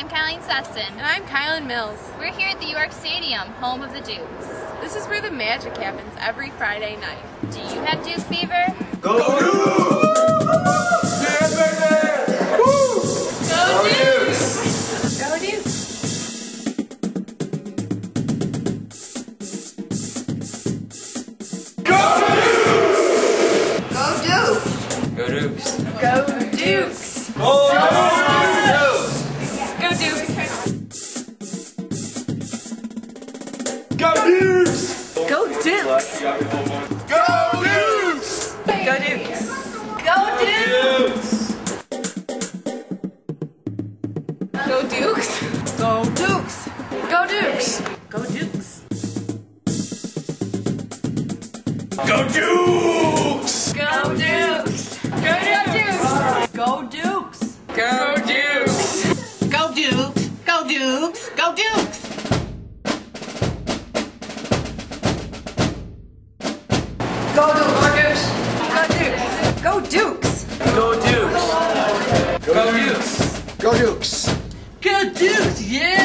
I'm Kylie Seston. And I'm Kylan Mills. We're here at the York Stadium, home of the Dukes. This is where the magic happens every Friday night. Do you have Duke fever? Go Dukes! Yeah, baby! Woo! Go Dukes! Go Dukes! Go Dukes! Go Dukes. Go Dukes! Go Dukes! Go Go Dukes! Go Dukes! Go Dukes! Go Dukes! Go Dukes! Go Dukes! Go Dukes! Go Dukes! Go Dukes! Go Dukes! Go Dukes! Go Dukes! Go Dukes! Go Dukes. Go Dukes! Go Dukes! Go Dukes! Good dudes, yeah!